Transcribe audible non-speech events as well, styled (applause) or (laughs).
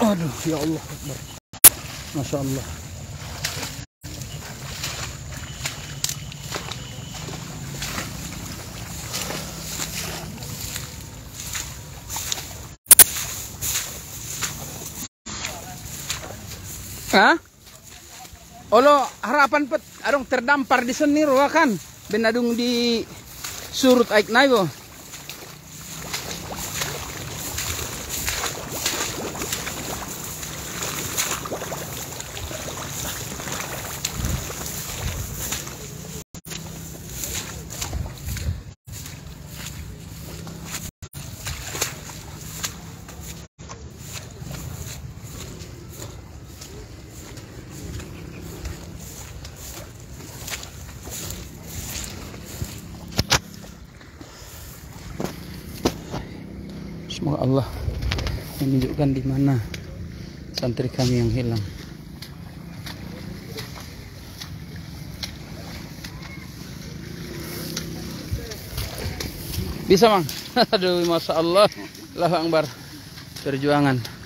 Aduh, ya Allah. Masya Allah. Hah? Olo harapan pet adong terdampar di seni ruah kan benadung di surut aik naibo. Semoga Allah menunjukkan di mana santri kami yang hilang. Bisa, Mang? (laughs) Aduh, Masya Allah. Akbar. Perjuangan.